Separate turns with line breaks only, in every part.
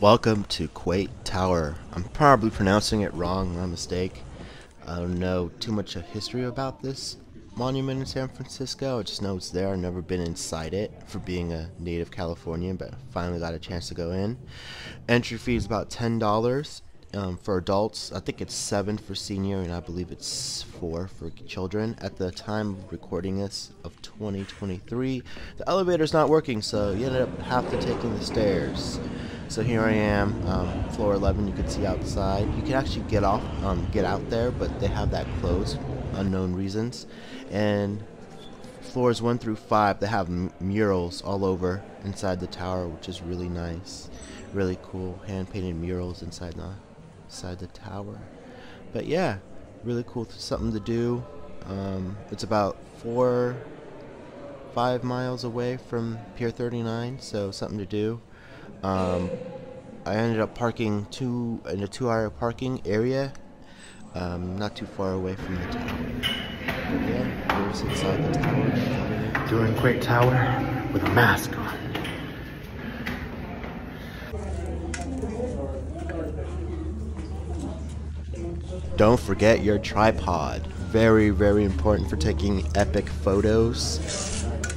Welcome to Quate Tower. I'm probably pronouncing it wrong, my mistake. I don't know too much of history about this monument in San Francisco. I just know it's there. I've never been inside it for being a native Californian, but finally got a chance to go in. Entry fee is about $10 um, for adults. I think it's 7 for senior, and I believe it's 4 for children. At the time of recording this of 2023, the elevator's not working, so you ended up have to taking the stairs. So here I am, um, floor 11. You can see outside. You can actually get off, um, get out there, but they have that closed, unknown reasons. And floors one through five, they have murals all over inside the tower, which is really nice, really cool, hand-painted murals inside the inside the tower. But yeah, really cool, something to do. Um, it's about four, five miles away from Pier 39, so something to do. Um, I ended up parking two in a two-hour parking area, um, not too far away from the tower. Yeah, here's inside the tower.
Doing Quate Tower with a mask on.
Don't forget your tripod. Very, very important for taking epic photos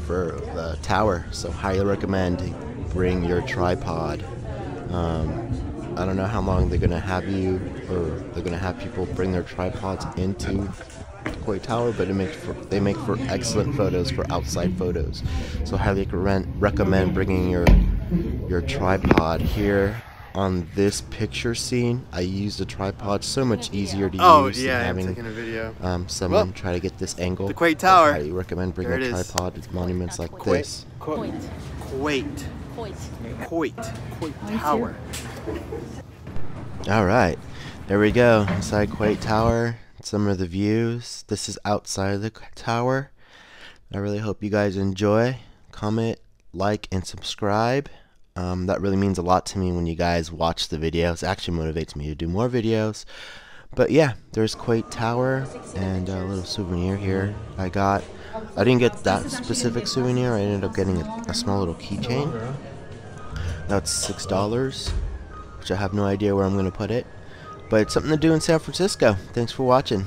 for the tower. So highly recommend bring your tripod. Um, I don't know how long they're gonna have you, or they're gonna have people bring their tripods into Quate Tower, but it makes for, they make for excellent photos for outside photos. So highly recommend bringing your your tripod here on this picture scene. I used a tripod, so much easier to
oh,
use
yeah,
than having
I'm taking a video.
Um, someone
well,
try to get this angle.
The Quate Tower.
I highly recommend bringing a tripod with monuments like
Quate.
this.
Quate. Quate. Quate. Quate. Quate Tower.
All right, there we go. Inside Quate Tower. Some of the views. This is outside the tower. I really hope you guys enjoy. Comment, like, and subscribe. Um, that really means a lot to me when you guys watch the videos. It actually motivates me to do more videos. But yeah, there's Quate Tower and a little souvenir here I got. I didn't get that specific souvenir. I ended up getting a, a small little keychain. That's six dollars, which I have no idea where I'm gonna put it. But it's something to do in San Francisco. Thanks for watching.